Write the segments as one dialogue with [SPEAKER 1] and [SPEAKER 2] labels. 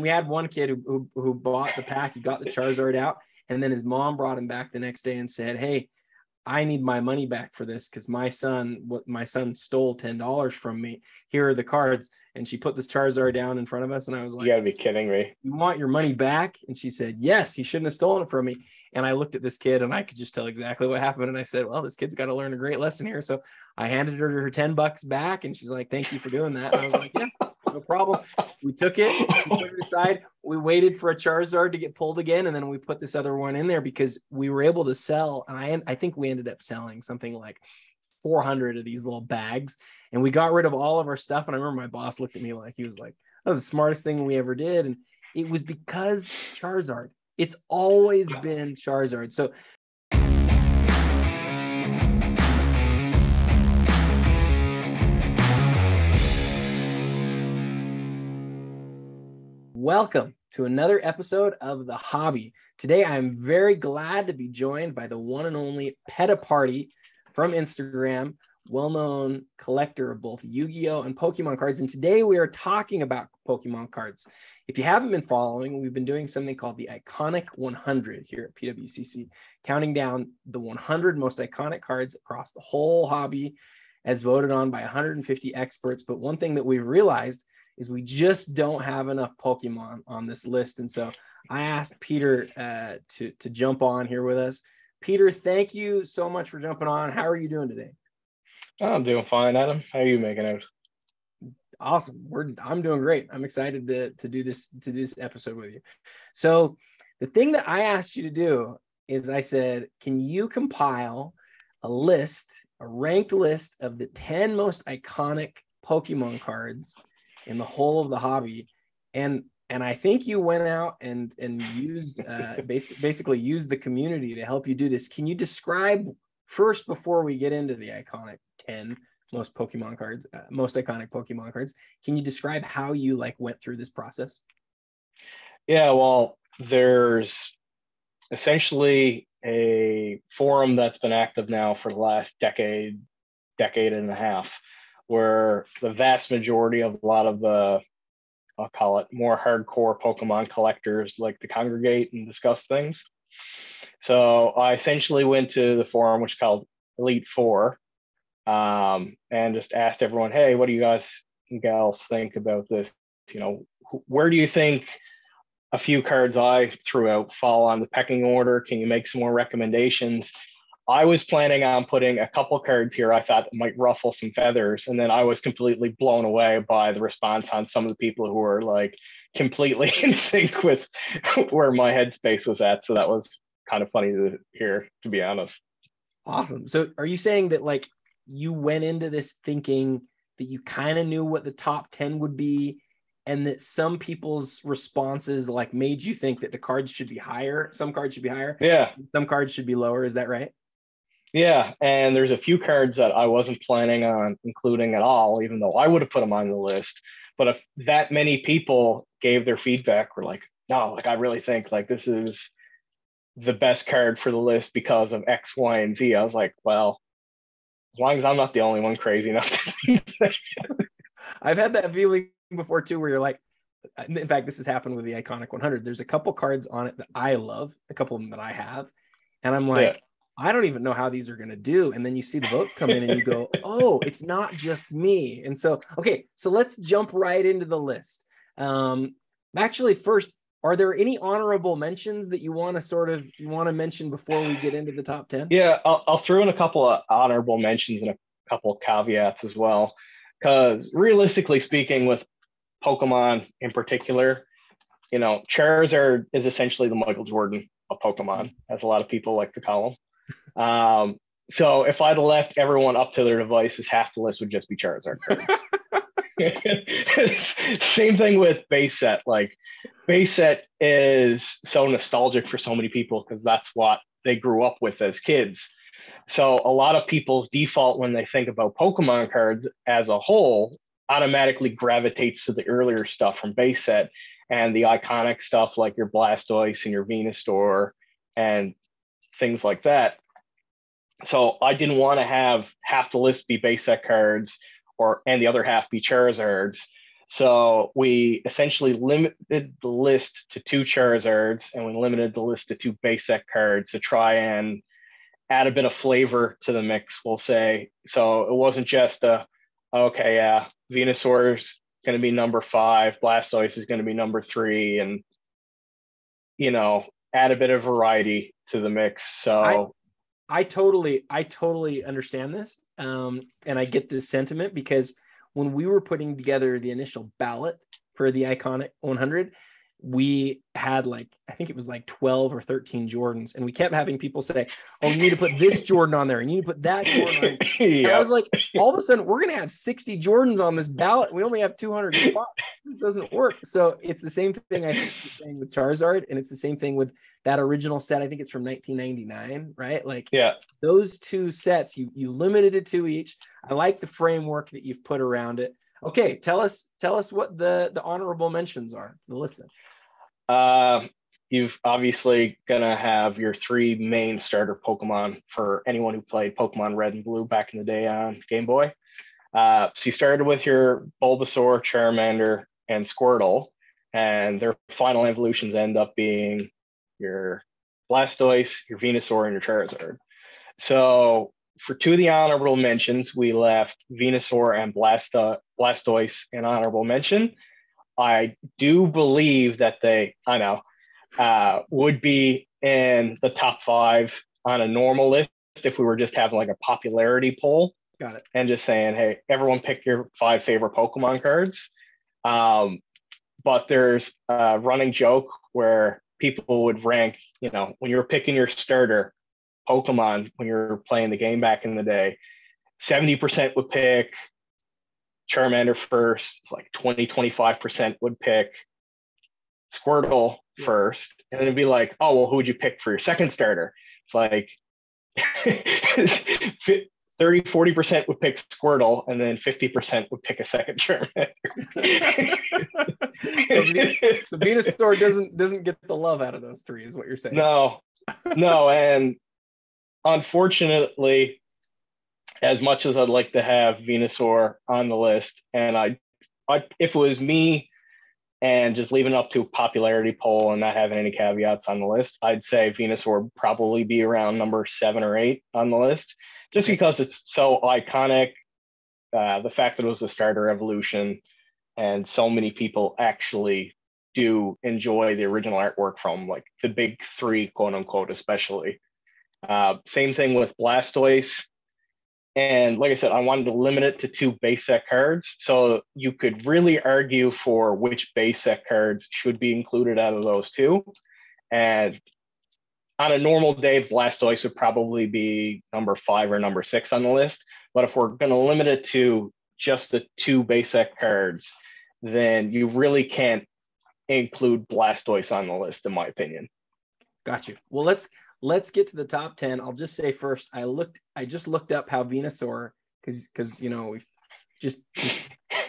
[SPEAKER 1] We had one kid who, who, who bought the pack, he got the Charizard out, and then his mom brought him back the next day and said, Hey, I need my money back for this because my son, what my son stole ten dollars from me. Here are the cards, and she put this Charizard down in front of us, and I was like,
[SPEAKER 2] "You gotta be kidding me!
[SPEAKER 1] You want your money back?" And she said, "Yes, he shouldn't have stolen it from me." And I looked at this kid, and I could just tell exactly what happened. And I said, "Well, this kid's got to learn a great lesson here." So I handed her her ten bucks back, and she's like, "Thank you for doing that." And I was like, "Yeah." No problem. We took it, we put it aside. We waited for a Charizard to get pulled again, and then we put this other one in there because we were able to sell. And I, I think we ended up selling something like 400 of these little bags, and we got rid of all of our stuff. And I remember my boss looked at me like he was like, "That was the smartest thing we ever did," and it was because Charizard. It's always been Charizard. So Welcome to another episode of The Hobby. Today, I'm very glad to be joined by the one and only Petiparty from Instagram, well known collector of both Yu Gi Oh! and Pokemon cards. And today, we are talking about Pokemon cards. If you haven't been following, we've been doing something called the Iconic 100 here at PWCC, counting down the 100 most iconic cards across the whole hobby as voted on by 150 experts. But one thing that we've realized is we just don't have enough Pokemon on this list. And so I asked Peter uh, to, to jump on here with us. Peter, thank you so much for jumping on. How are you doing today?
[SPEAKER 2] I'm doing fine, Adam. How are you making out?
[SPEAKER 1] Awesome. We're I'm doing great. I'm excited to, to do this to do this episode with you. So the thing that I asked you to do is I said, can you compile a list, a ranked list of the 10 most iconic Pokemon cards in the whole of the hobby. And and i think you went out and and used uh basically used the community to help you do this. Can you describe first before we get into the iconic 10 most pokemon cards uh, most iconic pokemon cards can you describe how you like went through this process?
[SPEAKER 2] Yeah well there's essentially a forum that's been active now for the last decade decade and a half where the vast majority of a lot of the I'll call it more hardcore Pokemon collectors like to congregate and discuss things. So I essentially went to the forum, which is called Elite Four, um, and just asked everyone, "Hey, what do you guys and gals think about this? You know, where do you think a few cards I threw out fall on the pecking order? Can you make some more recommendations?" I was planning on putting a couple cards here I thought might ruffle some feathers. And then I was completely blown away by the response on some of the people who were like completely in sync with where my headspace was at. So that was kind of funny to hear, to be honest.
[SPEAKER 1] Awesome. So are you saying that like you went into this thinking that you kind of knew what the top 10 would be and that some people's responses like made you think that the cards should be higher some cards should be higher
[SPEAKER 2] yeah
[SPEAKER 1] some cards should be lower is that right
[SPEAKER 2] yeah, and there's a few cards that I wasn't planning on including at all, even though I would have put them on the list. But if that many people gave their feedback, were like, no, like I really think like this is the best card for the list because of X, Y, and Z. I was like, well, as long as I'm not the only one crazy enough to
[SPEAKER 1] I've had that feeling before too, where you're like, uh, in fact, this has happened with the Iconic 100. There's a couple cards on it that I love, a couple of them that I have, and I'm like, yeah I don't even know how these are going to do. And then you see the votes come in and you go, oh, it's not just me. And so, okay, so let's jump right into the list. Um, actually, first, are there any honorable mentions that you want to sort of you want to mention before we get into the top 10?
[SPEAKER 2] Yeah, I'll, I'll throw in a couple of honorable mentions and a couple of caveats as well. Because realistically speaking, with Pokemon in particular, you know, Charizard is essentially the Michael Jordan of Pokemon, as a lot of people like to call him. Um, so if I'd left everyone up to their devices, half the list would just be Charizard. Same thing with base set. Like base set is so nostalgic for so many people because that's what they grew up with as kids. So a lot of people's default when they think about Pokemon cards as a whole automatically gravitates to the earlier stuff from base set and the iconic stuff like your Blastoise and your Venusaur and things like that. So I didn't want to have half the list be set cards or and the other half be Charizards. So we essentially limited the list to two Charizards and we limited the list to two set cards to try and add a bit of flavor to the mix, we'll say. So it wasn't just a, okay, yeah, Venusaur's going to be number five, Blastoise is going to be number three, and, you know, add a bit of variety to the mix. So
[SPEAKER 1] I, totally, I totally understand this. Um, and I get this sentiment because when we were putting together the initial ballot for the iconic 100, we had like I think it was like 12 or 13 Jordans, and we kept having people say, "Oh, you need to put this Jordan on there, and you need to put that Jordan." On. I was like, all of a sudden, we're gonna have 60 Jordans on this ballot. We only have 200 spots. This doesn't work. So it's the same thing I think you're saying with Charizard, and it's the same thing with that original set. I think it's from 1999, right? Like,
[SPEAKER 2] yeah,
[SPEAKER 1] those two sets, you you limited it to each. I like the framework that you've put around it. Okay, tell us tell us what the the honorable mentions are. The list.
[SPEAKER 2] Uh, you've obviously gonna have your three main starter Pokemon for anyone who played Pokemon Red and Blue back in the day on Game Boy. Uh, so you started with your Bulbasaur, Charmander, and Squirtle, and their final evolutions end up being your Blastoise, your Venusaur, and your Charizard. So for two of the honorable mentions, we left Venusaur and Blasta, Blastoise in honorable mention. I do believe that they, I know, uh, would be in the top five on a normal list if we were just having like a popularity poll.
[SPEAKER 1] Got it.
[SPEAKER 2] And just saying, hey, everyone pick your five favorite Pokemon cards. Um, but there's a running joke where people would rank, you know, when you're picking your starter Pokemon when you're playing the game back in the day, 70% would pick Charmander first, it's like 20, 25% would pick Squirtle first. And then it'd be like, oh, well, who would you pick for your second starter? It's like 30, 40% would pick Squirtle, and then 50% would pick a second Charmander.
[SPEAKER 1] so the, the Venusaur doesn't doesn't get the love out of those three, is what you're saying.
[SPEAKER 2] No, no, and unfortunately, as much as I'd like to have Venusaur on the list, and I, I if it was me and just leaving up to popularity poll and not having any caveats on the list, I'd say Venusaur would probably be around number seven or eight on the list, just because it's so iconic. Uh, the fact that it was a starter evolution, and so many people actually do enjoy the original artwork from like the big three, quote unquote, especially. Uh, same thing with Blastoise. And like I said, I wanted to limit it to two set cards. So you could really argue for which set cards should be included out of those two. And on a normal day, Blastoise would probably be number five or number six on the list. But if we're going to limit it to just the two set cards, then you really can't include Blastoise on the list, in my opinion.
[SPEAKER 1] Got you. Well, let's let's get to the top 10 i'll just say first i looked i just looked up how venusaur because because you know we've just, just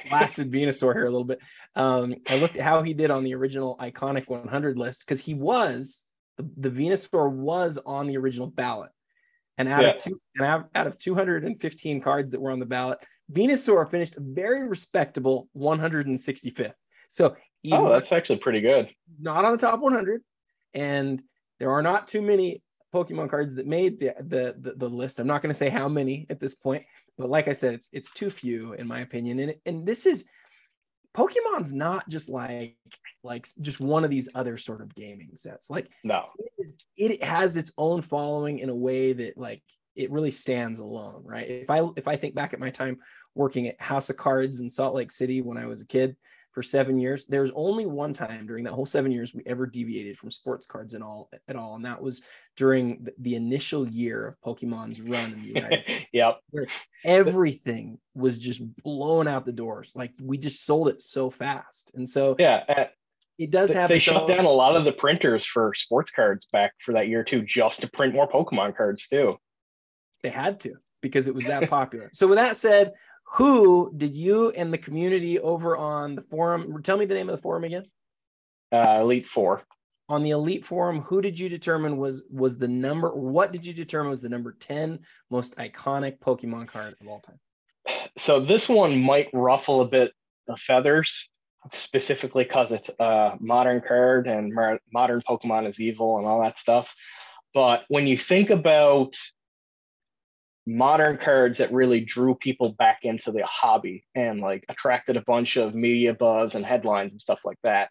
[SPEAKER 1] blasted venusaur here a little bit. Um i looked at how he did on the original iconic 100 list because he was the, the venusaur was on the original ballot. And out yeah. of two and out, out of 215 cards that were on the ballot venusaur finished a very respectable 165th so
[SPEAKER 2] oh that's actually pretty good.
[SPEAKER 1] Not on the top 100 and there are not too many Pokemon cards that made the the the, the list. I'm not going to say how many at this point, but like I said, it's it's too few in my opinion. And and this is Pokemon's not just like like just one of these other sort of gaming sets. Like
[SPEAKER 2] no,
[SPEAKER 1] it, is, it has its own following in a way that like it really stands alone, right? If I if I think back at my time working at House of Cards in Salt Lake City when I was a kid, for seven years. There's only one time during that whole seven years we ever deviated from sports cards at all at all, and that was during the, initial year of Pokemon's run in the United States.
[SPEAKER 2] yep,
[SPEAKER 1] where everything was just blowing out the doors. Like we just sold it so fast, and so
[SPEAKER 2] yeah. Uh,
[SPEAKER 1] it does have.
[SPEAKER 2] They shut own... down a lot of the printers for sports cards back for that year too, just to print more Pokemon cards too.
[SPEAKER 1] They had to because it was that popular. so with that said, who did you and the community over on the forum tell me the name of the forum again?
[SPEAKER 2] Uh, elite four.
[SPEAKER 1] On the elite forum who did you determine was was the number what did you determine was the number 10 most iconic pokemon card of all time?
[SPEAKER 2] So this one might ruffle a bit of feathers specifically because it's a modern card and modern Pokemon is evil and all that stuff. But when you think about modern cards that really drew people back into the hobby and like attracted a bunch of media buzz and headlines and stuff like that,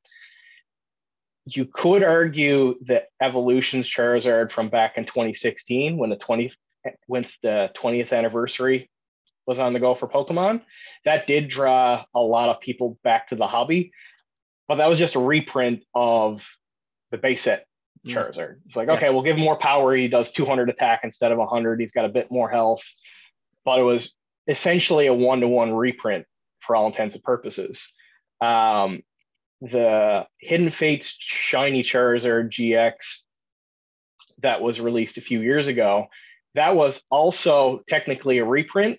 [SPEAKER 2] you could argue that Evolution's Charizard from back in 2016 when the 20th when the 20th anniversary was on the go for Pokemon, that did draw a lot of people back to the hobby. But that was just a reprint of the base set. Charizard. It's like, yeah. okay, we'll give him more power. He does 200 attack instead of 100. He's got a bit more health. But it was essentially a one to one reprint for all intents and purposes. Um, the Hidden Fates Shiny Charizard GX that was released a few years ago, that was also technically a reprint,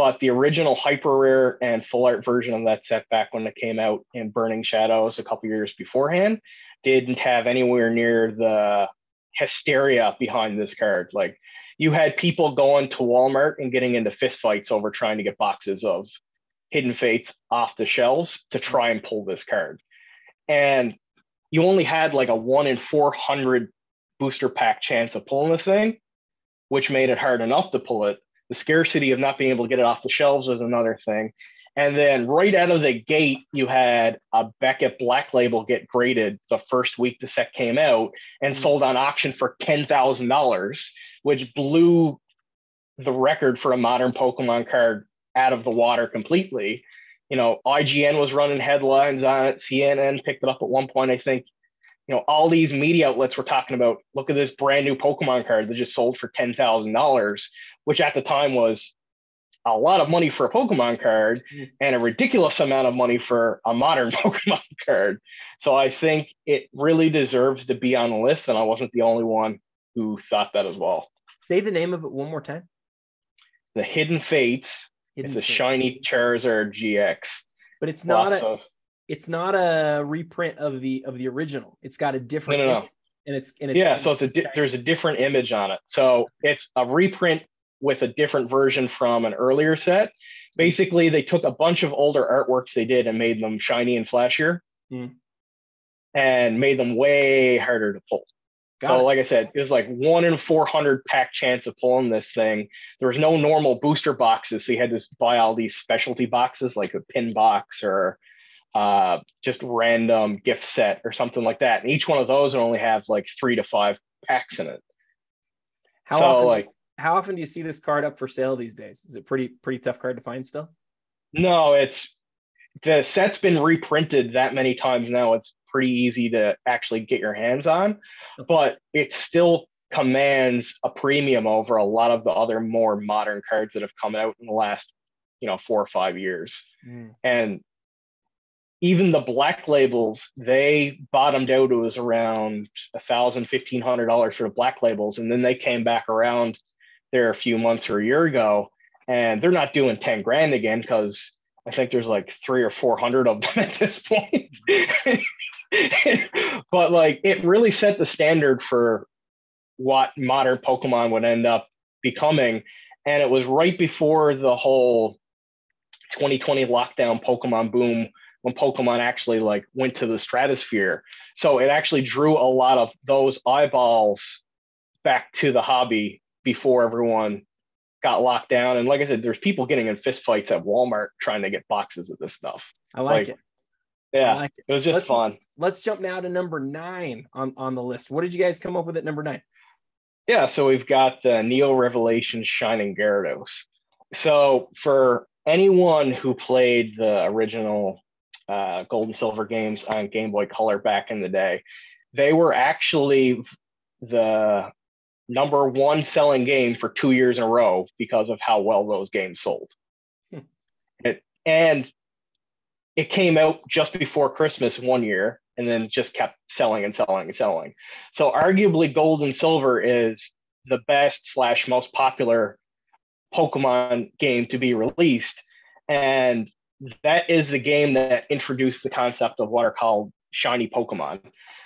[SPEAKER 2] but the original hyper rare and full art version of that set back when it came out in Burning Shadows a couple years beforehand didn't have anywhere near the hysteria behind this card. Like you had people going to Walmart and getting into fistfights over trying to get boxes of Hidden Fates off the shelves to try and pull this card. And you only had like a one in 400 booster pack chance of pulling the thing, which made it hard enough to pull it the scarcity of not being able to get it off the shelves is another thing. And then right out of the gate, you had a Beckett Black Label get graded the first week the set came out and mm-hmm. sold on auction for $10,000, which blew the record for a modern Pokemon card out of the water completely. You know, IGN was running headlines on it. CNN picked it up at one point, I think. You know, all these media outlets were talking about look at this brand new Pokemon card that just sold for $10,000 which at the time was a lot of money for a Pokemon card mm. and a ridiculous amount of money for a modern Pokemon card. So I think it really deserves to be on the list, and I wasn't the only one who thought that as well.
[SPEAKER 1] Say the name of it one more time.
[SPEAKER 2] The Hidden Fates. Hidden it's a Fates. shiny Charizard GX.
[SPEAKER 1] But it's not Lots a of... it's not a reprint of the of the original. It's got a different
[SPEAKER 2] no, no, no.
[SPEAKER 1] and it's and it's
[SPEAKER 2] yeah, so it's a di- there's a different image on it. So it's a reprint with a different version from an earlier set. Basically, they took a bunch of older artworks they did and made them shiny and flashier mm. and made them way harder to pull. Got so, it. like I said, it was like one in 400 pack chance of pulling this thing. There was no normal booster boxes. So you had to buy all these specialty boxes like a pin box or uh, just random gift set or something like that. And each one of those only have like three to five packs in it.
[SPEAKER 1] How so, often? Like, how often do you see this card up for sale these days? Is it pretty pretty tough card to find still?
[SPEAKER 2] No, it's the set's been reprinted that many times now. It's pretty easy to actually get your hands on, but it still commands a premium over a lot of the other more modern cards that have come out in the last, you know, four or five years. Mm. And even the black labels, they bottomed out. It was around a thousand, fifteen hundred dollars for the black labels, and then they came back around there a few months or a year ago, and they're not doing 10 grand again because I think there's like three or 400 of them at this point. but like it really set the standard for what modern Pokemon would end up becoming. And it was right before the whole 2020 lockdown Pokemon boom when Pokemon actually like went to the stratosphere. So it actually drew a lot of those eyeballs back to the hobby before everyone got locked down. And like I said, there's people getting in fistfights at Walmart trying to get boxes of this stuff.
[SPEAKER 1] I like, like it.
[SPEAKER 2] Yeah, like it. it. was just
[SPEAKER 1] let's,
[SPEAKER 2] fun.
[SPEAKER 1] Let's jump now to number nine on, on the list. What did you guys come up with at number nine?
[SPEAKER 2] Yeah, so we've got the Neo Revelation Shining Gyarados. So for anyone who played the original uh, Gold and Silver games on Game Boy Color back in the day, they were actually the number one selling game for two years in a row because of how well those games sold. Hmm. It, and it came out just before Christmas one year and then just kept selling and selling and selling. So arguably gold and silver is the best slash most popular Pokemon game to be released. And that is the game that introduced the concept of what are called shiny Pokemon.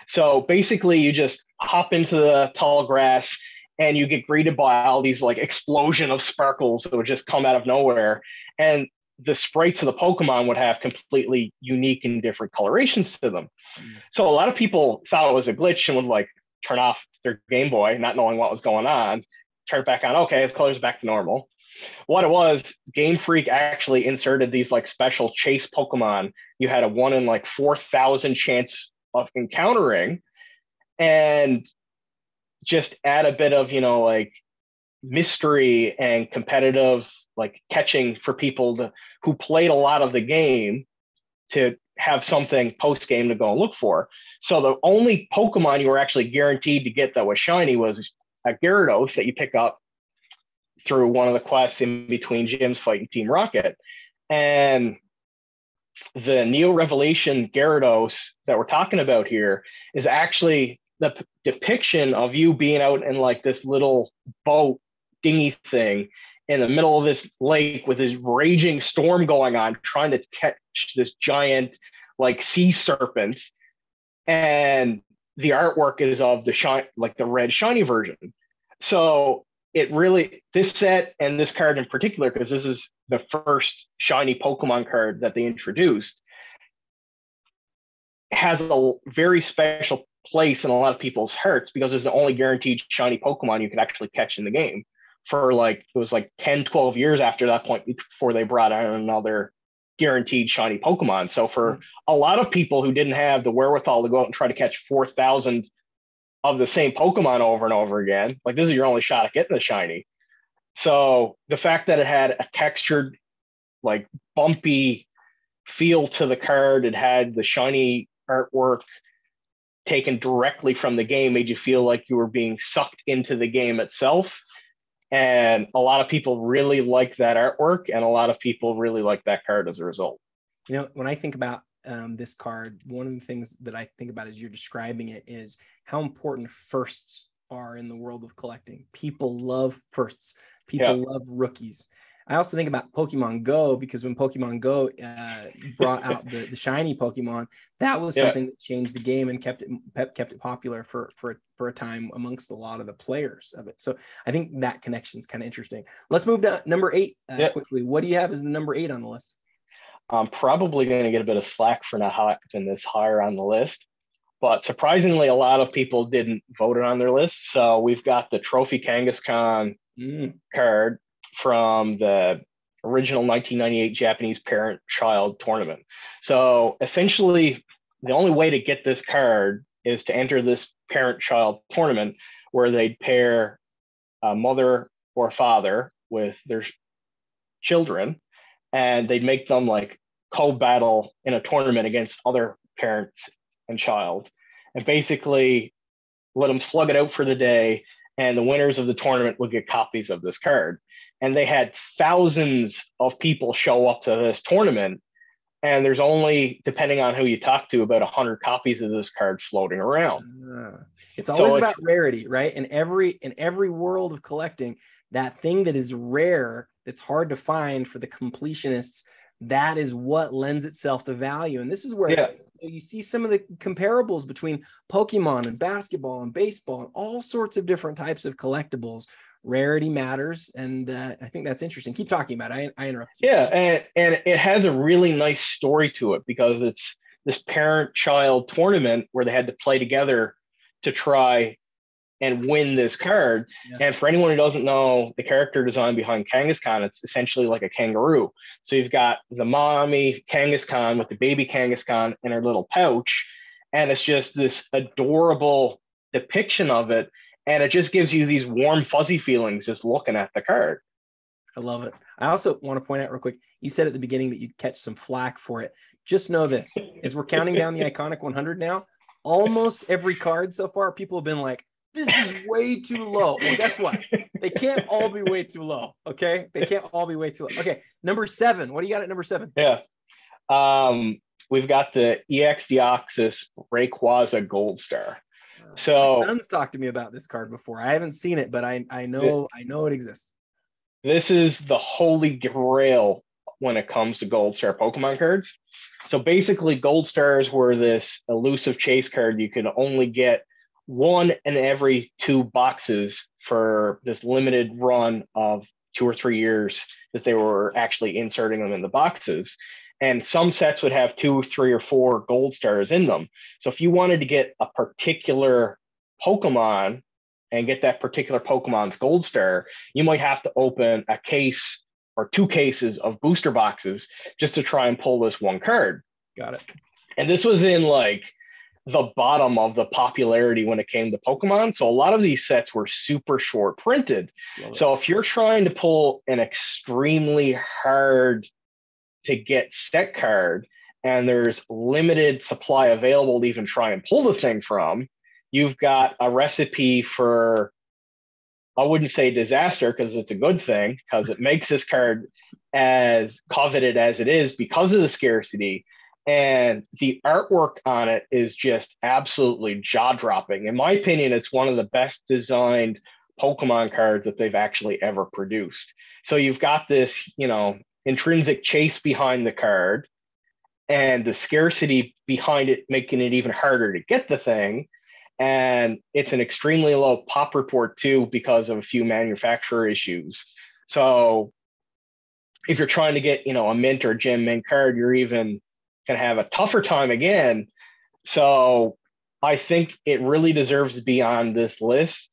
[SPEAKER 2] So basically, you just hop into the tall grass and you get greeted by all these like explosion of sparkles that would just come out of nowhere. And the sprites of the Pokemon would have completely unique and different colorations to them. Mm. So a lot of people thought it was a glitch and would like turn off their Game Boy, not knowing what was going on, turn it back on. Okay, the color's back to normal. What it was, Game Freak actually inserted these like special chase Pokemon. You had a one in like 4,000 chance of encountering and just add a bit of, you know, like mystery and competitive like catching for people to, who played a lot of the game to have something post game to go and look for. So the only Pokemon you were actually guaranteed to get that was shiny was a Gyarados that you pick up through one of the quests in between gyms fighting Team Rocket. And the Neo Revelation Gyarados that we're talking about here is actually the p- depiction of you being out in like this little boat dinghy thing in the middle of this lake with this raging storm going on, trying to catch this giant like sea serpent. And the artwork is of the shine, like the red shiny version. So it really, this set and this card in particular, because this is the first shiny Pokemon card that they introduced, has a very special place in a lot of people's hearts because it's the only guaranteed shiny Pokemon you can actually catch in the game for like it was like 10 12 years after that point before they brought out another guaranteed shiny pokemon so for mm-hmm. a lot of people who didn't have the wherewithal to go out and try to catch 4000 of the same pokemon over and over again. Like this is your only shot at getting the shiny. So the fact that it had a textured like bumpy feel to the card it had the shiny artwork taken directly from the game made you feel like you were being sucked into the game itself. And a lot of people really like that artwork, and a lot of people really like that card as a result.
[SPEAKER 1] You know, when I think about um, this card, one of the things that I think about as you're describing it is how important firsts are in the world of collecting. People love firsts, people yeah. love rookies. I also think about Pokemon Go because when Pokemon Go uh, brought out the, the shiny Pokemon, that was yeah. something that changed the game and kept it kept it popular for for for a time amongst a lot of the players of it. So I think that connection is kind of interesting. Let's move to number eight uh, yeah. quickly. What do you have as the number eight on the list?
[SPEAKER 2] I'm probably going to get a bit of slack for not having this higher on the list, but surprisingly, a lot of people didn't vote it on their list. So we've got the Trophy Kangaskhan mm. card from the original 1998 Japanese parent child tournament. So essentially, the only way to get this card is to enter this parent child tournament where they'd pair a mother or father with their children and they'd make them like co battle in a tournament against other parents and child and basically let them slug it out for the day and the winners of the tournament would get copies of this card. And they had thousands of people show up to this tournament and there's only depending on who you talk to about 100 copies of this card floating around. Uh,
[SPEAKER 1] it's always so about it's, rarity right? In every in every world of collecting that thing that is rare that's hard to find for the completionists that is what lends itself to value. And this is where yeah. you see some of the comparables between pokemon and basketball and baseball and all sorts of different types of collectibles. Rarity matters. And uh, i think that's interesting. Keep talking about it. I, I interrupt
[SPEAKER 2] yeah. And, and it has a really nice story to it because it's this parent child tournament where they had to play together to try and win this card. Yeah. and for anyone who doesn't know the character design behind kangaskhan it's essentially like a kangaroo. So you've got the mommy kangaskhan with the baby kangaskhan in her little pouch and it's just this adorable depiction of it and it just gives you these warm fuzzy feelings just looking at the card.
[SPEAKER 1] I love it. I also want to point out real quick you said at the beginning that you'd catch some flack for it. Just know this as we're counting down the iconic 100 now almost every card so far people have been like this is way too low. Well guess what? They can't all be way too low okay? They can't all be way too low. Okay number seven. What do you got at number seven?
[SPEAKER 2] Yeah. Um we've got the ex deoxys rayquaza gold star. So
[SPEAKER 1] my son's talked to me about this card before. I haven't seen it, but I I know it, I know it exists.
[SPEAKER 2] This is the holy grail when it comes to gold star Pokemon cards. So basically, gold stars were this elusive chase card you could only get one in every two boxes for this limited run of two or three years that they were actually inserting them in the boxes. And some sets would have two, three, or four gold stars in them. So if you wanted to get a particular Pokemon and get that particular Pokemon's gold star, you might have to open a case or two cases of booster boxes just to try and pull this one card.
[SPEAKER 1] Got it.
[SPEAKER 2] And this was in like the bottom of the popularity when it came to Pokemon. So a lot of these sets were super short printed. So if you're trying to pull an extremely hard to get set card and there's limited supply available to even try and pull the thing from, you've got a recipe for I wouldn't say disaster because it's a good thing because it makes this card as coveted as it is because of the scarcity. And the artwork on it is just absolutely jaw dropping. In my opinion, it's one of the best designed Pokemon cards that they've actually ever produced. So you've got this, you know, intrinsic chase behind the card and the scarcity behind it, making it even harder to get the thing and it's an extremely low pop report too because of a few manufacturer issues. So if you're trying to get, you know, a mint or gem mint card, you're even going to have a tougher time again. So I think it really deserves to be on this list,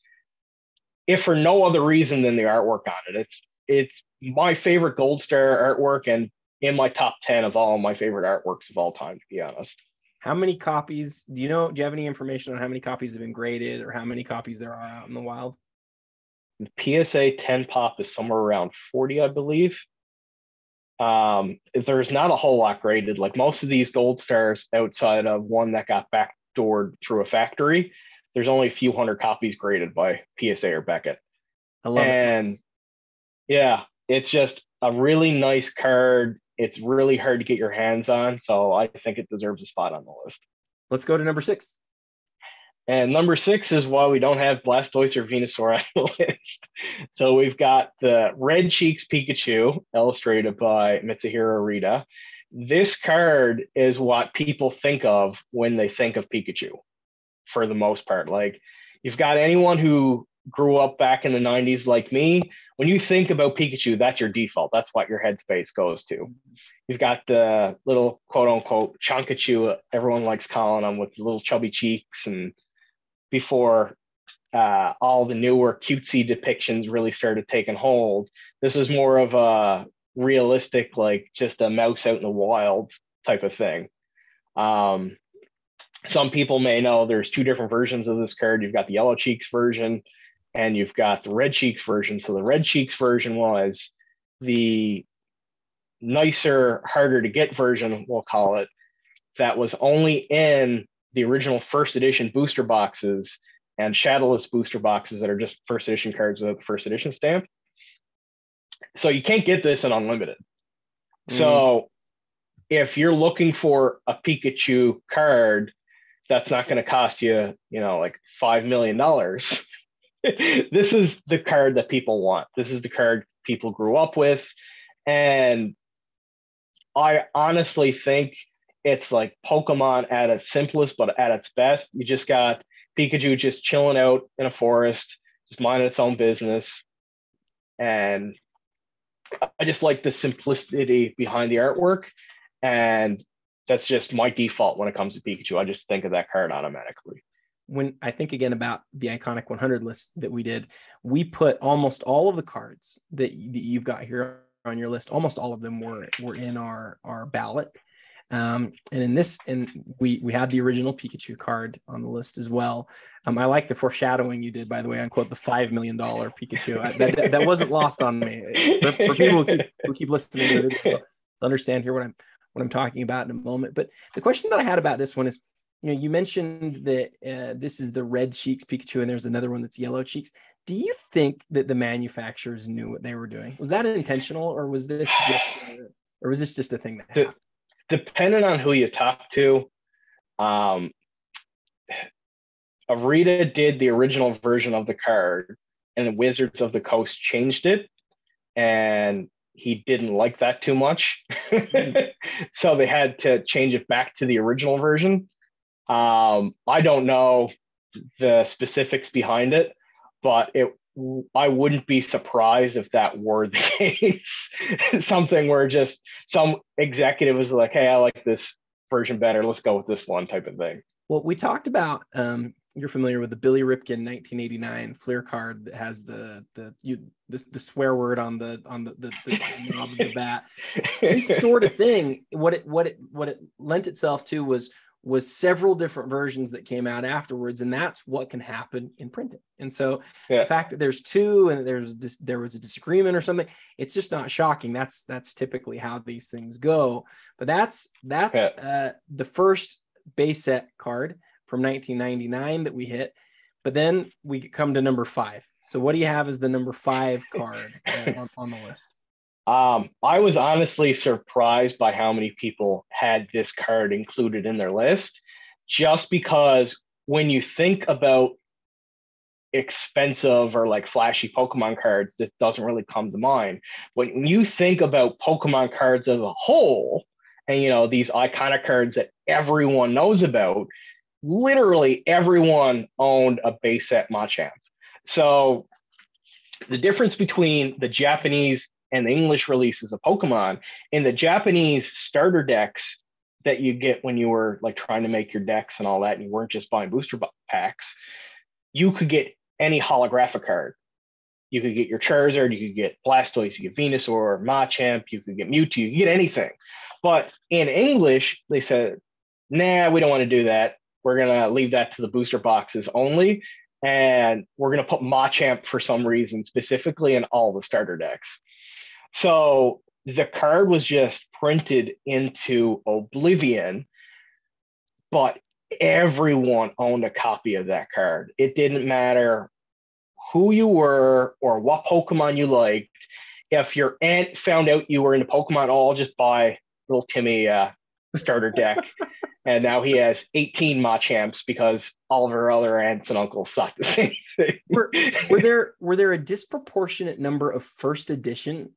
[SPEAKER 2] if for no other reason than the artwork on it. It's it's my favorite gold star artwork and in my top 10 of all my favorite artworks of all time, to be honest.
[SPEAKER 1] How many copies do you know? Do you have any information on how many copies have been graded or how many copies there are out in the wild?
[SPEAKER 2] The PSA 10 pop is somewhere around 40, I believe. Um, there's not a whole lot graded. Like most of these gold stars outside of one that got backdoored through a factory, there's only a few hundred copies graded by PSA or Beckett.
[SPEAKER 1] I love
[SPEAKER 2] and, it. yeah, it's just a really nice card it's really hard to get your hands on. So I think it deserves a spot on the list.
[SPEAKER 1] Let's go to number six.
[SPEAKER 2] And number six is why we don't have Blastoise or Venusaur on the list. So we've got the Red Cheeks Pikachu, illustrated by Mitsuhiro Arita. This card is what people think of when they think of Pikachu, for the most part. Like, you've got anyone who grew up back in the 90s like me, when you think about Pikachu, that's your default. That's what your headspace goes to. You've got the little quote unquote Chonkachu, everyone likes calling him with little chubby cheeks. And before uh, all the newer cutesy depictions really started taking hold, this is more of a realistic, like just a mouse out in the wild type of thing. Um, some people may know there's two different versions of this card. You've got the yellow cheeks version, and you've got the red cheeks version. So the red cheeks version was the nicer, harder to get version, we'll call it, that was only in the original first edition booster boxes and shadowless booster boxes that are just first edition cards with the first edition stamp. So you can't get this in unlimited. Mm-hmm. So if you're looking for a Pikachu card that's not going to cost you, you know, like $5 million, this is the card that people want. This is the card people grew up with. And I honestly think it's like Pokemon at its simplest, but at its best. You just got Pikachu just chilling out in a forest, just minding its own business. And I just like the simplicity behind the artwork. And that's just my default when it comes to Pikachu. I just think of that card automatically
[SPEAKER 1] when I think again about the iconic 100 list that we did, we put almost all of the cards that, you've got here on your list. Almost all of them were were in our our ballot. Um, and in this, and we we had the original Pikachu card on the list as well. Um, I like the foreshadowing you did, by the way, on quote the five million dollar Pikachu. I, that, that, that wasn't lost on me. For, for people who keep, who keep listening to it, understand here what I'm what I'm talking about in a moment. But the question that I had about this one is, you know, you mentioned that uh, this is the red cheeks Pikachu, and there's another one that's yellow cheeks. Do you think that the manufacturers knew what they were doing? Was that intentional, or was this just, or was this just a thing that happened?
[SPEAKER 2] Depending on who you talk to, um, Arita did the original version of the card, and the Wizards of the Coast changed it, and he didn't like that too much, mm-hmm. so they had to change it back to the original version. Um, I don't know the specifics behind it, but it I wouldn't be surprised if that were the case. Something where just some executive was like, "Hey, I like this version better. Let's go with this one," type of thing.
[SPEAKER 1] Well, we talked about um, you're familiar with the Billy Ripken 1989 Fleer card that has the the you the, the swear word on the on the the, the knob of the bat. This sort of thing. What it what it what it lent itself to was was several different versions that came out afterwards and that's what can happen in printing. And so yeah. the fact that there's two and there's this, there was a disagreement or something it's just not shocking. That's that's typically how these things go. But that's that's yeah. uh, the first base set card from 1999 that we hit. But then we come to number five. So what do you have as the number five card uh, on, on the list
[SPEAKER 2] um, I was honestly surprised by how many people had this card included in their list, just because when you think about expensive or like flashy Pokemon cards, this doesn't really come to mind. When you think about Pokemon cards as a whole, and you know, these iconic cards that everyone knows about, literally everyone owned a base set Machamp. So the difference between the Japanese and the English releases of Pokemon. In the Japanese starter decks that you get when you were like trying to make your decks and all that, and you weren't just buying booster packs, you could get any holographic card. You could get your Charizard, you could get Blastoise, you get Venusaur, Machamp, you could get Mewtwo, you could get anything. But in English, they said, nah, we don't want to do that. We're going to leave that to the booster boxes only. And we're going to put Machamp for some reason specifically in all the starter decks. So the card was just printed into oblivion, but everyone owned a copy of that card. It didn't matter who you were or what Pokemon you liked. If your aunt found out you were into Pokemon, all oh, just buy little Timmy uh, starter deck. and now he has 18 Machamps because all of our other aunts and uncles suck the same thing.
[SPEAKER 1] were, were there were there a disproportionate number of first edition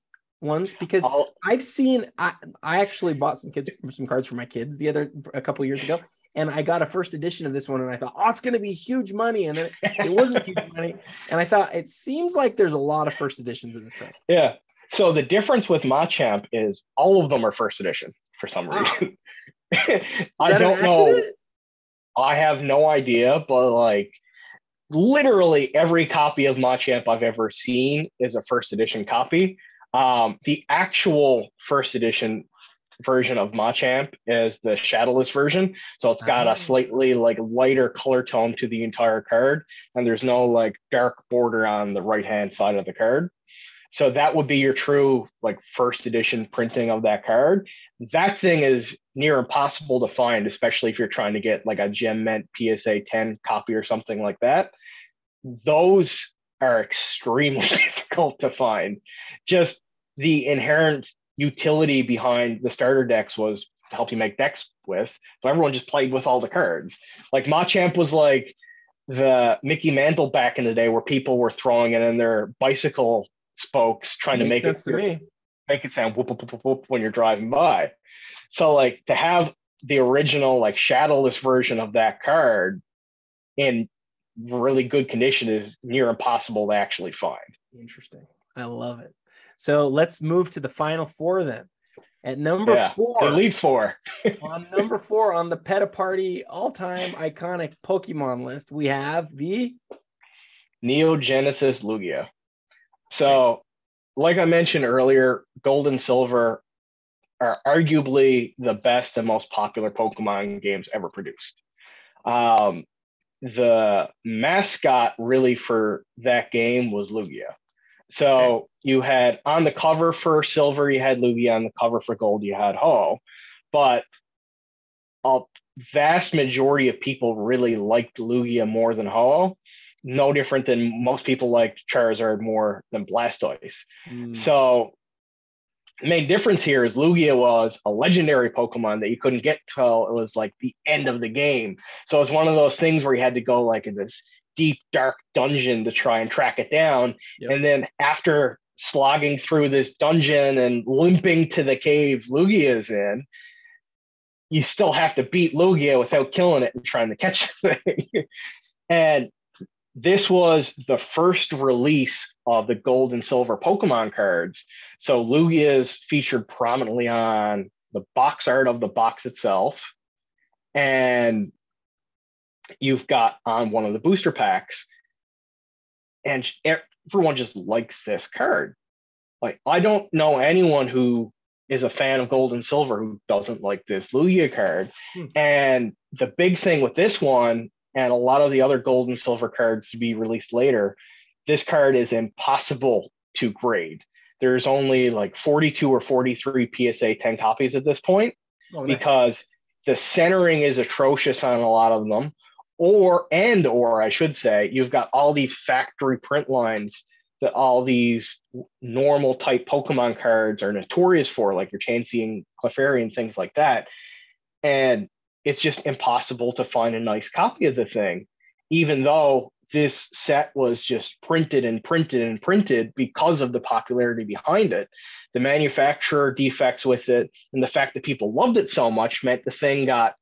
[SPEAKER 1] ones because I'll, I've seen I, I actually bought some kids some cards for my kids the other a couple years ago and I got a first edition of this one and I thought oh it's going to be huge money and then it, wasn't huge money and I thought it seems like there's a lot of first editions in this card.
[SPEAKER 2] Yeah. So the difference with Machamp is all of them are first edition for some ah. reason. I don't know. I have no idea, but like literally every copy of Machamp I've ever seen is a first edition copy. Um, the actual first edition version of Machamp is the shadowless version. So it's got a ah. slightly like lighter color tone to the entire card, and there's no like dark border on the right hand side of the card. So that would be your true like first edition printing of that card. That thing is near impossible to find, especially if you're trying to get like a Gem Mint PSA 10 copy or something like that. Those are extremely difficult to find. Just the inherent utility behind the starter decks was to help you make decks with. So everyone just played with all the cards. Like Machamp was like the Mickey Mantle back in the day where people were throwing it in their bicycle spokes trying to make it
[SPEAKER 1] to
[SPEAKER 2] make it sound whoop, whoop, whoop, whoop when you're driving by. So like to have the original like shadowless version of that card in really good condition is near impossible to actually find.
[SPEAKER 1] Interesting. I love it. So let's move to the final four then. At number yeah, four,
[SPEAKER 2] the lead four.
[SPEAKER 1] on number four on the Petiparty all-time iconic Pokemon list, we have the
[SPEAKER 2] Neo Genesis Lugia. So, like I mentioned earlier, Gold and Silver are arguably the best and most popular Pokemon games ever produced. Um, the mascot really for that game was Lugia. So okay. you had on the cover for silver, you had Lugia. On the cover for gold, you had Ho-Oh. But a vast majority of people really liked Lugia more than Ho-Oh. No different than most people liked Charizard more than Blastoise. Mm. So the main difference here is Lugia was a legendary Pokemon that you couldn't get till it was like the end of the game. So it's one of those things where you had to go like in this deep dark dungeon to try and track it down yep. and then after slogging through this dungeon and limping to the cave lugia is in you still have to beat lugia without killing it and trying to catch the thing and this was the first release of the gold and silver Pokemon cards. So Lugia is featured prominently on the box art of the box itself. And you've got on one of the booster packs. And everyone just likes this card. Like, I don't know anyone who is a fan of gold and silver who doesn't like this Lugia card. Hmm. And the big thing with this one and a lot of the other gold and silver cards to be released later, this card is impossible to grade. There's only like 42 or 43 PSA 10 copies at this point oh, nice. because the centering is atrocious on a lot of them. Or, and, or I should say, you've got all these factory print lines that all these normal type Pokemon cards are notorious for, like your Chansey and Clefairy and things like that. And it's just impossible to find a nice copy of the thing, even though this set was just printed and printed and printed because of the popularity behind it. The manufacturer defects with it and the fact that people loved it so much meant the thing got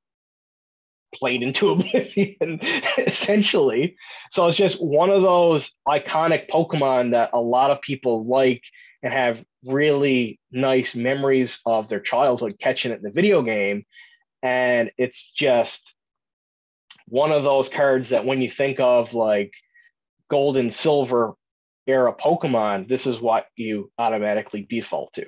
[SPEAKER 2] played into oblivion essentially. So it's just one of those iconic Pokemon that a lot of people like and have really nice memories of their childhood catching it in the video game and it's just one of those cards that when you think of like gold and silver era Pokemon, this is what you automatically default to.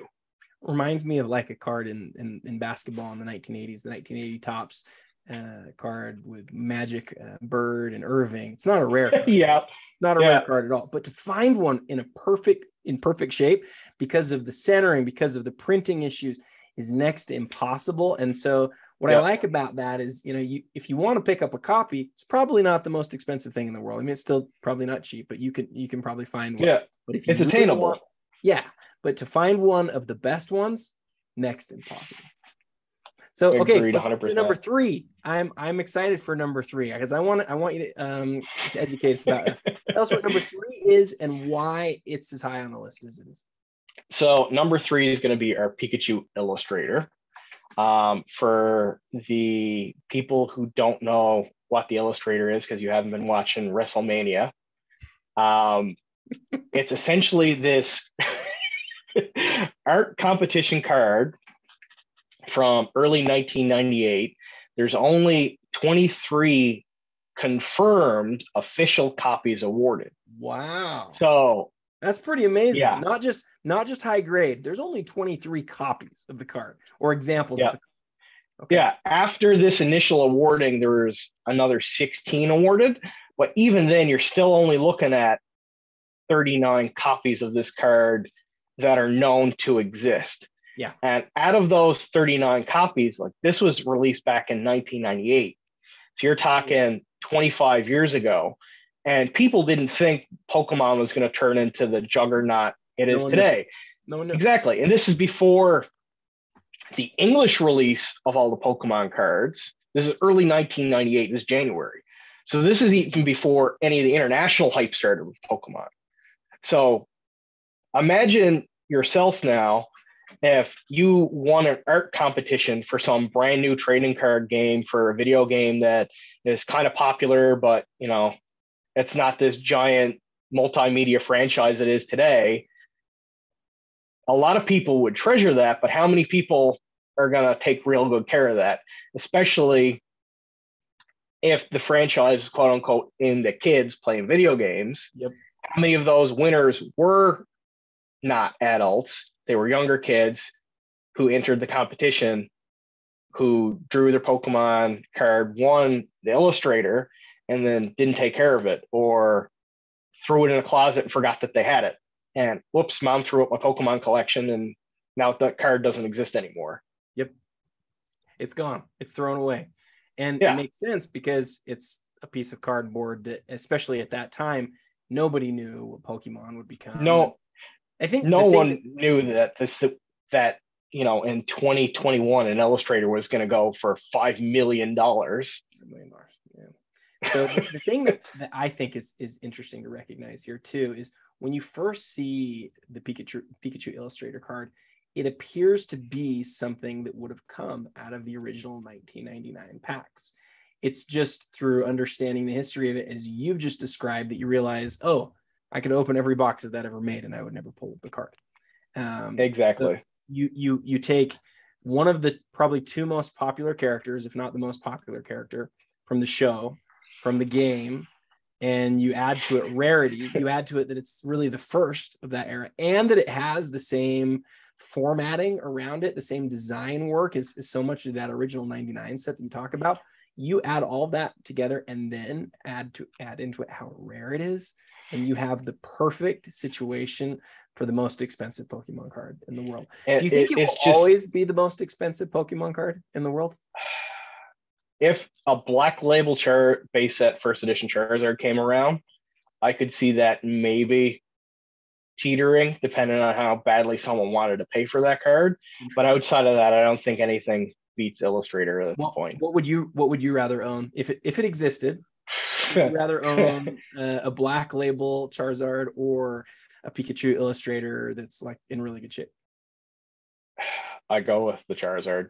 [SPEAKER 1] Reminds me of like a card in in, in basketball in the 1980s, the 1980 Topps uh, card with Magic, uh, Bird, and Erving. It's not a rare.
[SPEAKER 2] Card. yeah,
[SPEAKER 1] not a yeah. rare card at all. But to find one in a perfect in perfect shape because of the centering, because of the printing issues, is next to impossible. And so what I like about that is, you know, you if you want to pick up a copy, it's probably not the most expensive thing in the world. I mean, it's still probably not cheap, but you can you can probably find
[SPEAKER 2] one. Yeah,
[SPEAKER 1] but if
[SPEAKER 2] it's really attainable. Want,
[SPEAKER 1] yeah, but to find one of the best ones, next impossible. So okay, let's number three. I'm I'm excited for number three because I want I want you to um to educate us about it. Tell us what number three is and why it's as high on the list as it is.
[SPEAKER 2] So number three is going to be our Pikachu Illustrator. Um, for the people who don't know what the illustrator is because you haven't been watching WrestleMania, um, it's essentially this art competition card from early 1998. There's only 23 confirmed official copies awarded.
[SPEAKER 1] Wow.
[SPEAKER 2] So
[SPEAKER 1] that's pretty amazing. Yeah. Not just not just high grade. There's only 23 copies of the card or examples
[SPEAKER 2] yeah.
[SPEAKER 1] of the
[SPEAKER 2] okay. Yeah. After this initial awarding, there was another 16 awarded, but even then, you're still only looking at 39 copies of this card that are known to exist.
[SPEAKER 1] Yeah.
[SPEAKER 2] And out of those 39 copies, like this was released back in 1998. So you're talking 25 years ago and people didn't think Pokemon was going to turn into the juggernaut it is no today.
[SPEAKER 1] No one
[SPEAKER 2] Exactly. And this is before the English release of all the Pokemon cards. This is early 1998, this January. So this is even before any of the international hype started with Pokemon. So imagine yourself now if you won an art competition for some brand new trading card game for a video game that is kind of popular, but you know, it's not this giant multimedia franchise it is today. A lot of people would treasure that, but how many people are going to take real good care of that, especially if the franchise is quote unquote in the kids playing video games?
[SPEAKER 1] Yep.
[SPEAKER 2] How many of those winners were not adults? They were younger kids who entered the competition, who drew their Pokemon card, won the illustrator, and then didn't take care of it or threw it in a closet and forgot that they had it. And whoops, mom threw up my Pokemon collection and now that card doesn't exist anymore.
[SPEAKER 1] Yep. It's gone. It's thrown away. And yeah. it makes sense because it's a piece of cardboard that, especially at that time, nobody knew what Pokemon would become.
[SPEAKER 2] No, I think no one that, knew that this that you know in 2021 an illustrator was going to go for five million dollars. Million dollars.
[SPEAKER 1] So the, thing that, that I think is is interesting to recognize here too is when you first see the Pikachu Pikachu Illustrator card, it appears to be something that would have come out of the original 1999 packs. It's just through understanding the history of it, as you've just described, that you realize, oh, I could open every box of that ever made, and I would never pull the card.
[SPEAKER 2] Um, exactly. So
[SPEAKER 1] you you you take one of the probably two most popular characters, if not the most popular character from the show, from the game, and you add to it rarity. You add to it that it's really the first of that era, and that it has the same formatting around it, the same design work is, is so much of that original 99 set that you talk about. You add all of that together and then add to add into it how rare it is. And you have the perfect situation for the most expensive Pokemon card in the world. And Do you think it, it will just, always be the most expensive Pokemon card in the world?
[SPEAKER 2] If a black label char base set first edition Charizard came around, I could see that maybe teetering depending on how badly someone wanted to pay for that card. But outside of that, I don't think anything beats Illustrator at this point.
[SPEAKER 1] What would you What would you rather own if it if it existed? Would rather own uh, a black label Charizard or a Pikachu Illustrator that's like in really good shape?
[SPEAKER 2] I go with the Charizard.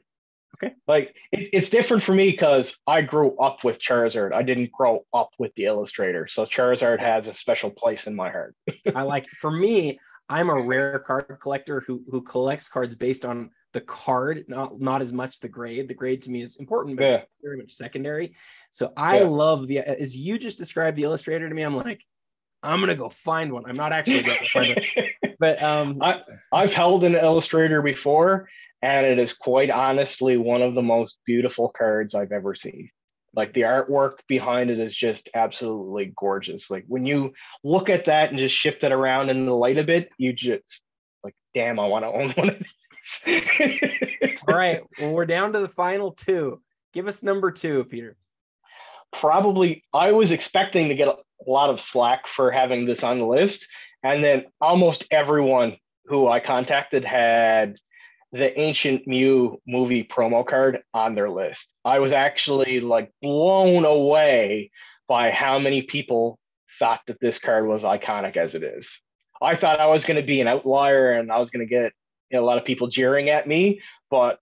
[SPEAKER 1] Okay.
[SPEAKER 2] Like it, it's different for me because I grew up with Charizard. I didn't grow up with the Illustrator, so Charizard has a special place in my heart.
[SPEAKER 1] I like. For me, I'm a rare card collector who who collects cards based on the card, not not as much the grade. The grade to me is important, but yeah. it's very much secondary. So I yeah. love the as you just described the Illustrator to me. I'm like, I'm gonna go find one. I'm not actually going to find it, but um,
[SPEAKER 2] I I've held an Illustrator before and it is quite honestly one of the most beautiful cards I've ever seen. Like the artwork behind it is just absolutely gorgeous. Like when you look at that and just shift it around in the light a bit, you just like, damn, I want to own one of
[SPEAKER 1] these. All right. Well, we're down to the final two. Give us number two, Peter.
[SPEAKER 2] Probably, I was expecting to get a lot of slack for having this on the list. And then almost everyone who I contacted had the ancient Mew movie promo card on their list. I was actually like blown away by how many people thought that this card was iconic as it is. I thought I was going to be an outlier and I was going to get a lot of people jeering at me, but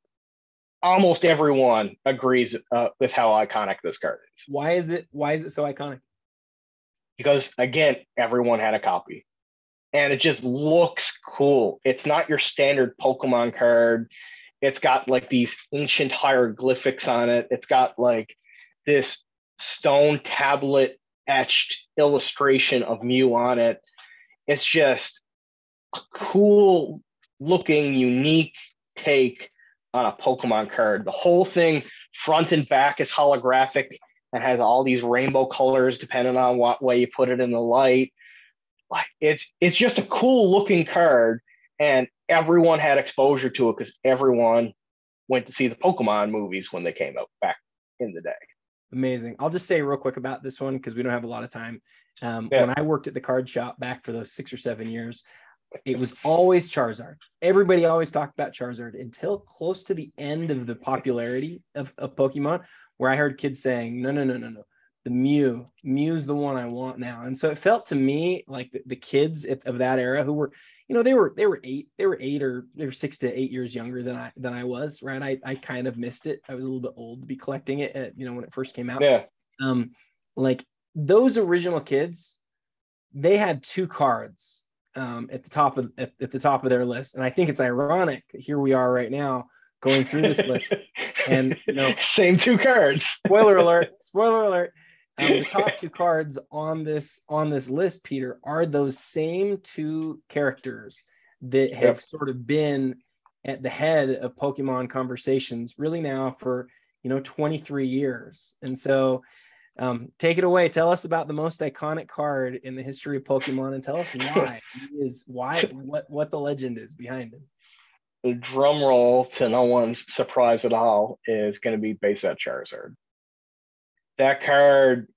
[SPEAKER 2] almost everyone agrees uh, with how iconic this card is.
[SPEAKER 1] Why is it? Why is it so iconic?
[SPEAKER 2] Because again, everyone had a copy and it just looks cool. It's not your standard Pokemon card. It's got like these ancient hieroglyphics on it. It's got like this stone tablet etched illustration of Mew on it. It's just a cool looking, unique take on a Pokemon card. The whole thing, front and back, is holographic and has all these rainbow colors depending on what way you put it in the light like it's it's just a cool looking card, and everyone had exposure to it because everyone went to see the Pokemon movies when they came out back in the day.
[SPEAKER 1] Amazing. I'll just say real quick about this one because we don't have a lot of time. Um, yeah. When I worked at the card shop back for those six or seven years, it was always Charizard. Everybody always talked about Charizard until close to the end of the popularity of, of Pokemon, where I heard kids saying, no, no, no, no, no the Mew. Mew's the one I want now. And so it felt to me like the, the kids of that era who were, you know, they were they were eight, they were eight or they were six to eight years younger than I than I was, right? I I kind of missed it. I was a little bit old to be collecting it at, you know, when it first came out.
[SPEAKER 2] Yeah.
[SPEAKER 1] Um, like those original kids, they had two cards um at the top of at, at the top of their list. And I think it's ironic that here we are right now going through this list. And you know,
[SPEAKER 2] same two cards.
[SPEAKER 1] spoiler alert, spoiler alert um, the top two cards on this on this list, Peter, are those same two characters that have yep. sort of been at the head of Pokemon conversations really now for you know 23 years. And so um, take it away. Tell us about the most iconic card in the history of Pokemon and tell us why is why what what the legend is behind it.
[SPEAKER 2] The drum roll to no one's surprise at all is going to be base set Charizard that card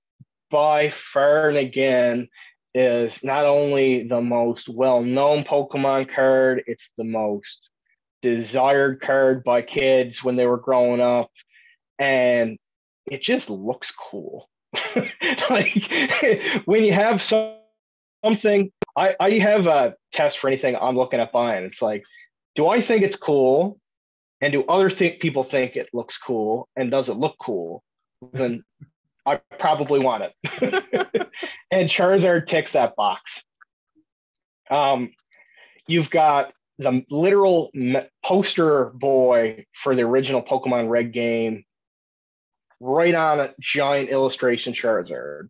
[SPEAKER 2] by far and again is not only the most well-known Pokemon card, it's the most desired card by kids when they were growing up. And it just looks cool. like when you have some, something, I, I have a test for anything I'm looking at buying. It's like, do I think it's cool? And do other th- people think it looks cool? And does it look cool? then I probably want it. and Charizard ticks that box. Um, you've got the literal poster boy for the original Pokemon Red game, right on a giant illustration Charizard.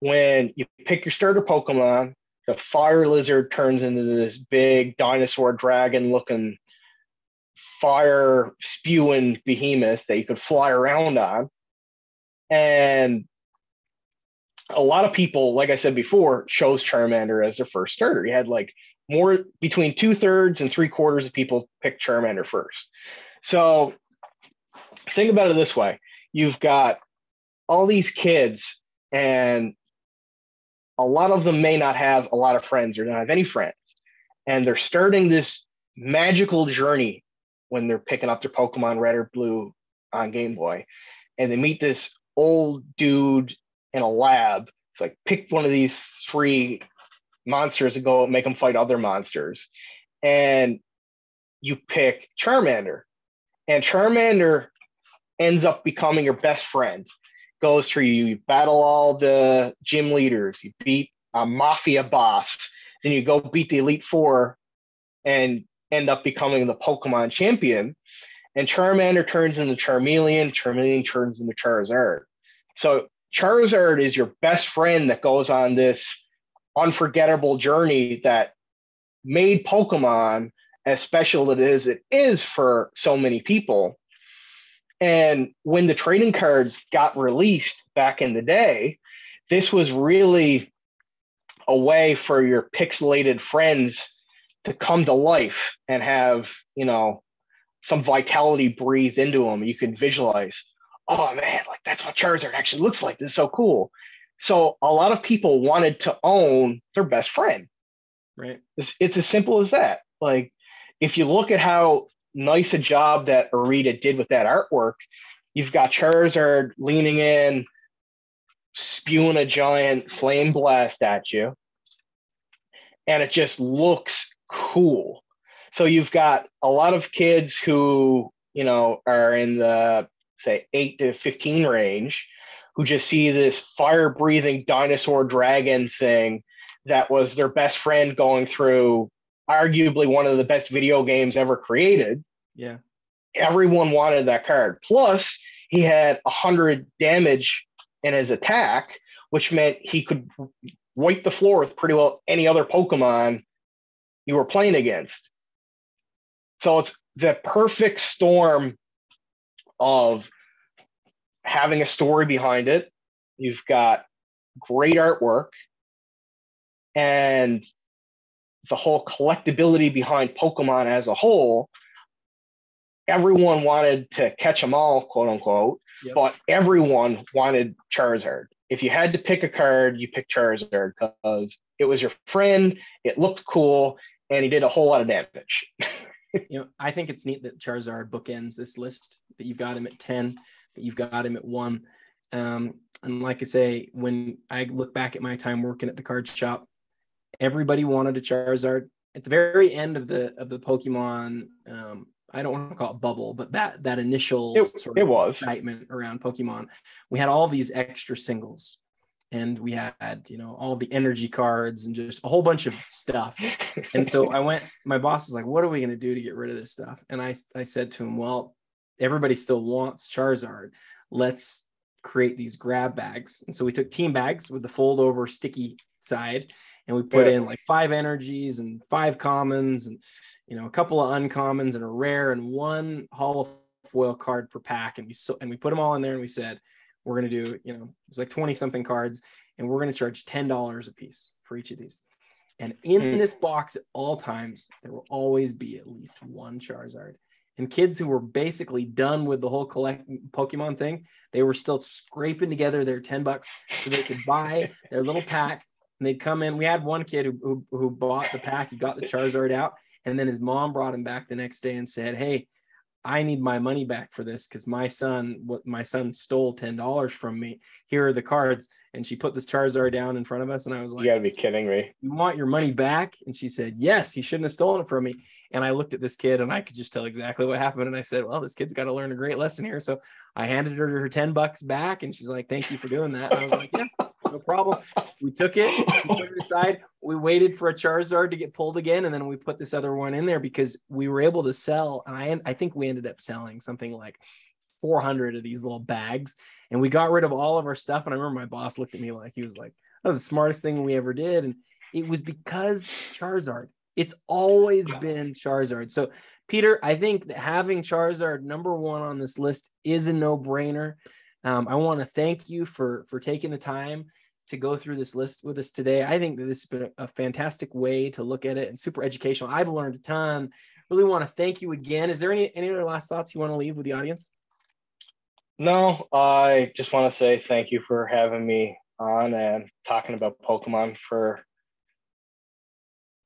[SPEAKER 2] When you pick your starter Pokemon, the fire lizard turns into this big dinosaur dragon looking fire spewing behemoth that you could fly around on. And a lot of people, like I said before, chose Charmander as their first starter. You had like more between two thirds and three quarters of people picked Charmander first. So think about it this way you've got all these kids, and a lot of them may not have a lot of friends or don't have any friends. And they're starting this magical journey when they're picking up their Pokemon Red or Blue on Game Boy. And they meet this old dude in a lab. It's like, pick one of these three monsters and go make them fight other monsters. And you pick Charmander. And Charmander ends up becoming your best friend. Goes through you, you battle all the gym leaders, you beat a mafia boss, then you go beat the Elite Four and end up becoming the Pokemon champion. And Charmander turns into Charmeleon, Charmeleon turns into Charizard. So Charizard is your best friend that goes on this unforgettable journey that made Pokemon as special it is it is for so many people. And when the trading cards got released back in the day, this was really a way for your pixelated friends to come to life and have, you know, some vitality breathed into them. You could visualize, oh man, like that's what Charizard actually looks like. This is so cool. So a lot of people wanted to own their best friend.
[SPEAKER 1] Right.
[SPEAKER 2] It's, it's as simple as that. Like if you look at how nice a job that Arita did with that artwork, you've got Charizard leaning in, spewing a giant flame blast at you. And it just looks cool. So you've got a lot of kids who, you know, are in the say 8 to 15 range who just see this fire breathing dinosaur dragon thing that was their best friend going through arguably one of the best video games ever created.
[SPEAKER 1] Yeah.
[SPEAKER 2] Everyone wanted that card. Plus, he had 100 damage in his attack, which meant he could wipe the floor with pretty well any other Pokemon you were playing against. So it's the perfect storm of having a story behind it. You've got great artwork and the whole collectability behind Pokemon as a whole. Everyone wanted to catch them all, quote unquote, yep. but everyone wanted Charizard. If you had to pick a card, you picked Charizard because it was your friend, it looked cool, and he did a whole lot of damage.
[SPEAKER 1] you know, I think it's neat that Charizard bookends this list that you've got him at 10 that you've got him at one. Um, and like I say, when I look back at my time working at the card shop, everybody wanted a Charizard. At the very end of the of the Pokemon, um, I don't want to call it bubble, but that that initial
[SPEAKER 2] it, sort of was.
[SPEAKER 1] excitement around Pokemon, we had all these extra singles, and we had you know all the energy cards and just a whole bunch of stuff. and so I went. My boss was like, "What are we going to do to get rid of this stuff?" And I I said to him, "Well, everybody still wants Charizard. Let's create these grab bags. And so we took team bags with the fold over sticky side and we put yeah. in like five energies and five commons and you know a couple of uncommons and a rare and one holo foil card per pack and we so and we put them all in there and we said we're going to do you know it's like 20 something cards and we're going to charge $10 a piece for each of these and in mm. this box at all times there will always be at least one charizard and kids who were basically done with the whole collect Pokemon thing, they were still scraping together their 10 bucks so they could buy their little pack. And they'd come in. We had one kid who, who, who bought the pack, he got the Charizard out, and then his mom brought him back the next day and said, Hey, I need my money back for this because my son, what my son stole ten dollars from me. Here are the cards, and she put this Charizard down in front of us, and I was like,
[SPEAKER 2] "You gotta be kidding me!
[SPEAKER 1] You want your money back?" And she said, "Yes, he shouldn't have stolen it from me." And I looked at this kid, and I could just tell exactly what happened. And I said, "Well, this kid's got to learn a great lesson here." So I handed her her ten bucks back, and she's like, "Thank you for doing that." And I was like, "Yeah." No problem. We took it, we put it aside. We waited for a Charizard to get pulled again, and then we put this other one in there because we were able to sell. And I, I think we ended up selling something like 400 of these little bags, and we got rid of all of our stuff. And I remember my boss looked at me like he was like, "That was the smartest thing we ever did," and it was because Charizard. It's always been Charizard. So, Peter, I think that having Charizard number one on this list is a no-brainer. Um, I want to thank you for for taking the time to go through this list with us today. I think that this has been a fantastic way to look at it and super educational. I've learned a ton. Really want to thank you again. Is there any any other last thoughts you want to leave with the audience?
[SPEAKER 2] No, I just want to say thank you for having me on and talking about Pokemon for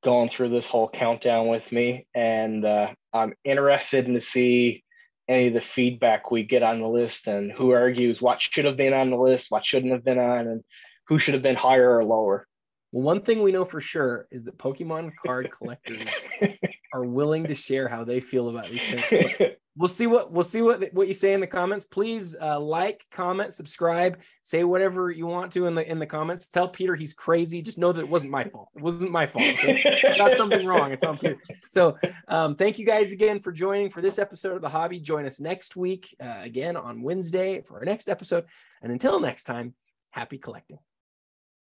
[SPEAKER 2] going through this whole countdown with me. And uh, I'm interested in to see any of the feedback we get on the list and who argues what should have been on the list, what shouldn't have been on, and who should have been higher or lower.
[SPEAKER 1] Well, one thing we know for sure is that Pokemon card collectors are willing to share how they feel about these things. we'll see what we'll see what what you say in the comments. Please uh, like, comment, subscribe, say whatever you want to in the in the comments. Tell Peter he's crazy. Just know that it wasn't my fault. It wasn't my fault. Okay? got something wrong. It's on Peter. So um, thank you guys again for joining for this episode of the Hobby. Join us next week uh, again on Wednesday for our next episode. And until next time, happy collecting.